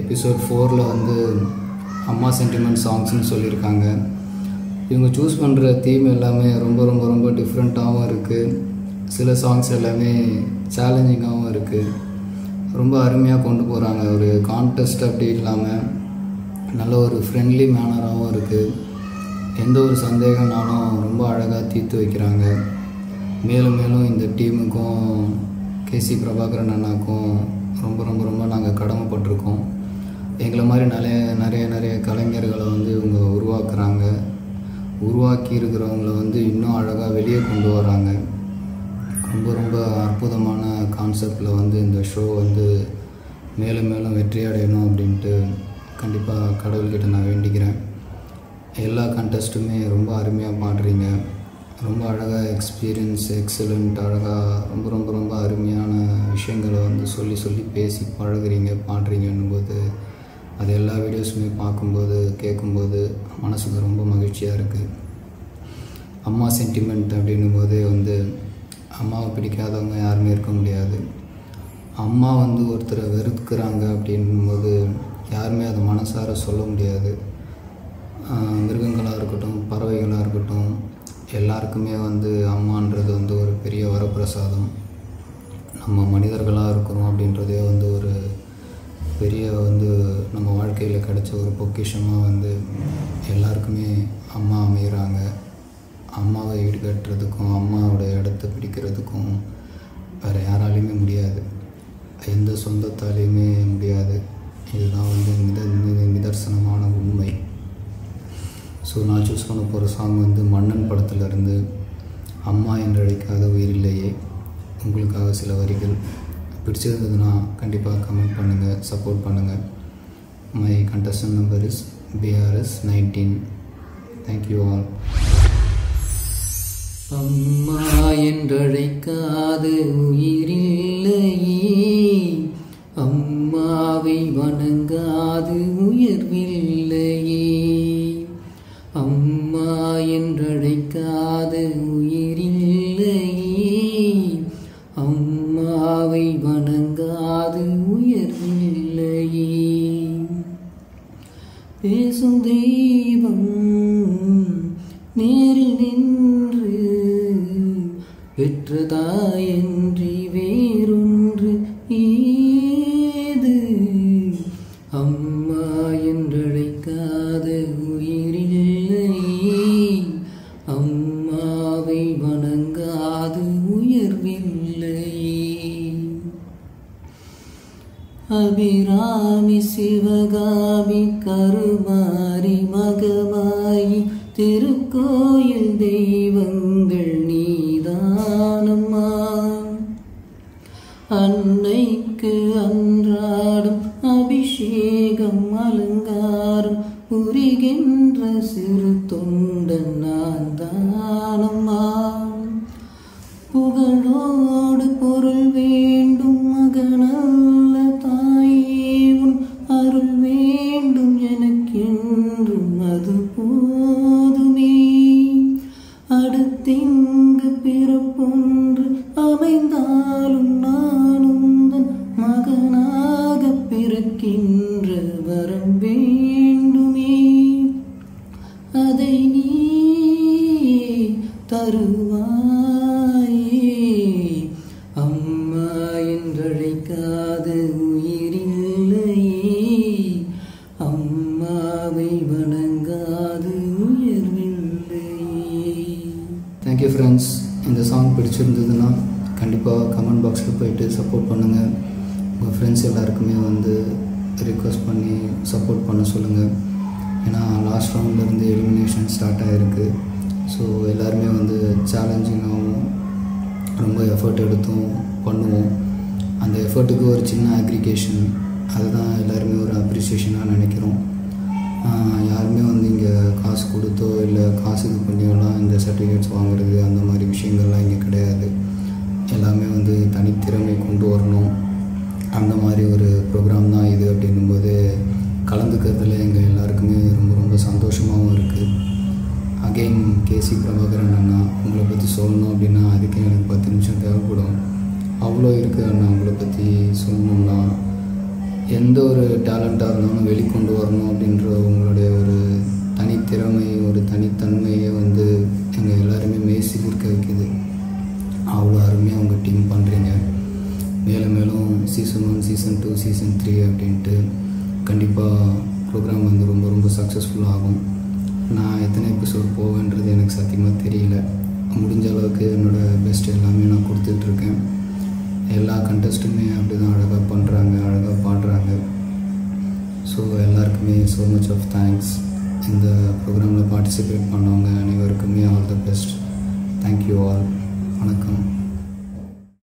Episode ஃபோரில் வந்து அம்மா சென்டிமெண்ட் சாங்ஸ்னு சொல்லியிருக்காங்க. இவங்க சூஸ் பண்ணுற தீம் எல்லாமே ரொம்ப ரொம்ப ரொம்ப டிஃப்ரெண்ட்டாகவும் இருக்குது சில சாங்ஸ் எல்லாமே சேலஞ்சிங்காகவும் இருக்குது ரொம்ப அருமையாக கொண்டு போகிறாங்க ஒரு கான்டெஸ்ட் அப்படி இல்லாமல் நல்ல ஒரு ஃப்ரெண்ட்லி மேனராகவும் இருக்குது எந்த ஒரு சந்தேகம்னாலும் ரொம்ப அழகாக தீர்த்து வைக்கிறாங்க. மேலும் மேலும் இந்த டீமுக்கும் கேசி பிரபாகரன் அண்ணாக்கும் ரொம்ப ரொம்ப ரொம்ப நாங்கள் கடமைப்பட்டிருக்கோம். எங்களை மாதிரி நிறைய நிறைய நிறைய கலைஞர்களை வந்து இவங்க உருவாக்குறாங்க. உருவாக்கி இருக்கிறவங்கள வந்து இன்னும் அழகாக வெளியே கொண்டு வராங்க. ரொம்ப ரொம்ப அற்புதமான கான்செப்டில் வந்து இந்த ஷோ வந்து மேலும் மேலும் வெற்றி அடையணும் அப்படின்ட்டு கண்டிப்பாக கடவுள்கிட்ட நான் வேண்டிக்கிறேன். எல்லா கண்டஸ்ட்டுமே ரொம்ப அருமையாக பாடுறீங்க. ரொம்ப அழகாக எக்ஸ்பீரியன்ஸ் எக்ஸலண்ட் அழகாக ரொம்ப ரொம்ப ரொம்ப அருமையான விஷயங்களை வந்து சொல்லி சொல்லி பேசி பழகுறீங்க பாடுறீங்கன்னும் போது அது பார்க்கும்போது கேட்கும்போது மனசுக்கு ரொம்ப மகிழ்ச்சியாக இருக்குது அம்மா சென்டிமெண்ட் அப்படின்னும் போதே வந்து அம்மாவை பிடிக்காதவங்க யாருமே இருக்க முடியாது. அம்மா வந்து ஒருத்தரை வெறுக்கிறாங்க அப்படின்னும்போது யாருமே அதை மனசார சொல்ல முடியாது. மிருகங்களாக இருக்கட்டும் பறவைகளாக இருக்கட்டும் எல்லாருக்குமே வந்து அம்மான்றது வந்து ஒரு பெரிய வரப்பிரசாதம். நம்ம மனிதர்களாக இருக்கிறோம் அப்படின்றதே வந்து ஒரு பெரிய வந்து நம்ம வாழ்க்கையில் கிடச்ச ஒரு பொக்கிஷமாக வந்து எல்லாருக்குமே அம்மா அமைகிறாங்க அம்மாவை ஈடுகட்டுறதுக்கும் அம்மாவோட இடத்த பிடிக்கிறதுக்கும் வேறு யாராலையுமே முடியாது. எந்த சொந்தத்தாலையுமே முடியாது. இதுதான் வந்து மித நித- நிதர்சனமான உண்மை. ஸோ நான் சூஸ் பண்ண போகிற சாங் வந்து மன்னன் படத்துலேருந்து அம்மா என்றழைக்காத உயிரில்லையே உங்களுக்காக சில வரிகள் பிடிச்சிருந்ததுன்னா கண்டிப்பாக கமெண்ட் பண்ணுங்கள் சப்போர்ட் பண்ணுங்கள் my contestant number is PRS nineteen thank you all அம்மா என்றழைக்காது உயிரில்லை அம்மாவை வணங்காது உயர்வில்லையே அம்மாவை வணங்காது உயர்வில்லையே பேசும் தெய்வம் நேரில் நின்று பெற்றதாயன்றி வேறொன்று ஏது? அம்மா என்றழைக்காத உயிரில் அபிராமி சிவகாமி கருமாரி மகமாயி திருக்கோயில் தெய்வங்கள் நீதானம்மா. அன்னைக்கு அன்றாடும் அபிஷேகம் அலங்காரம் புரிகின்ற சிறு தொண்டன் எனக்கென்றும் அது போதுமே. அடுத்தெங்கு பிறப்பொன்று அமைந்தாலும் நானும் தன் மகனாக பிறக்கின்ற வரம் வேண்டுமே. அதை நீ தருவார் தேங்க்யூ ஃப்ரெண்ட்ஸ் இந்த சாங் பிடிச்சிருந்ததுன்னா கண்டிப்பாக கமெண்ட் பாக்ஸில் போயிட்டு சப்போர்ட் பண்ணுங்கள் உங்கள் ஃப்ரெண்ட்ஸ் எல்லாருக்குமே வந்து ரிக்வஸ்ட் பண்ணி சப்போர்ட் பண்ண சொல்லுங்கள் ஏன்னா லாஸ்ட் ரவுண்ட்லேருந்து எலிமினேஷன் ஸ்டார்ட் ஆகிருக்கு ஸோ எல்லாருமே வந்து சேலஞ்சிங்காகவும் ரொம்ப எஃபர்ட் எடுத்தும் பண்ணுவோம். அந்த எஃபர்ட்டுக்கு ஒரு சின்ன அக்ரிகேஷன் அதுதான் எல்லாருமே ஒரு அப்ரிசியேஷனாக நினைக்கிறோம். யாருமே வந்து இங்கே காசு கொடுத்தோ இல்லை காசு இது பண்ணியோலாம் இந்த சர்டிஃபிகேட்ஸ் வாங்குறது அந்த மாதிரி விஷயங்கள்லாம் இங்கே கிடையாது. எல்லாமே வந்து தனித்திறமை கொண்டு வரணும். அந்த மாதிரி ஒரு ப்ரோக்ராம் தான் இது அப்படின்னும்போது கலந்துக்கிறதுல எங்கள் எல்லாருக்குமே ரொம்ப ரொம்ப சந்தோஷமாகவும் இருக்குது அகெயின் கேசி பிரபாகரன் அண்ணா உங்களை பற்றி சொல்லணும் அப்படின்னா அதுக்கே எனக்கு பத்து நிமிஷம் தேவைப்படும். அவ்வளோ இருக்குது அண்ணா உங்களை பற்றி எந்த ஒரு டேலண்ட்டாக இருந்தாலும் வெளிக்கொண்டு வரணும் அப்படின்ற உங்களுடைய ஒரு தனித்திறமை ஒரு தனித்தன்மையை வந்து எங்கள் எல்லாருமே மெய்சிலிருக்க வைக்குது. அவ்வளோ அருமையாக உங்கள் டீம் பண்ணுறீங்க மேலும் மேலும் season one season two season three அப்படின்ட்டு கண்டிப்பாக ப்ரோக்ராம் வந்து ரொம்ப ரொம்ப சக்ஸஸ்ஃபுல்லாகும் நான் எத்தனை எபிசோட் போவேன்றது எனக்கு சத்தியமாக தெரியல. முடிஞ்ச அளவுக்கு என்னோடய பெஸ்ட் எல்லாமே நான் கொடுத்துட்ருக்கேன் எல்லா கண்டஸ்ட்டுமே அப்படி தான் அழகாக பண்ணுறாங்க அழகாக பாடுறாங்க. ஸோ எல்லாருக்குமே ஸோ மச் ஆஃப் தேங்க்ஸ் இந்த ப்ரோக்ராமில் பார்ட்டிசிபேட் பண்ணவங்க அனைவருக்குமே all the best thank you all வணக்கம்.